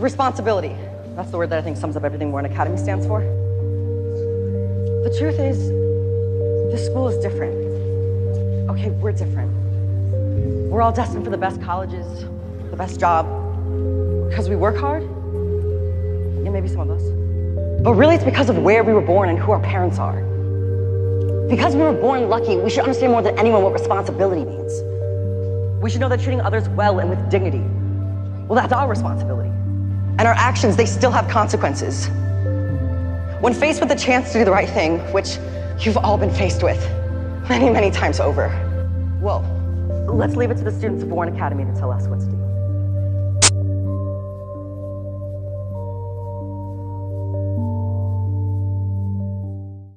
Responsibility. That's the word that I think sums up everything Warren Academy stands for. The truth is, this school is different. Okay, we're different. We're all destined for the best colleges, the best job, because we work hard. Yeah, maybe some of us. But really, it's because of where we were born and who our parents are. Because we were born lucky, we should understand more than anyone what responsibility means. We should know that treating others well and with dignity, well, that's our responsibility. And our actions, they still have consequences. When faced with the chance to do the right thing, which you've all been faced with many, many times over, well, let's leave it to the students of Warren Academy to tell us what to do.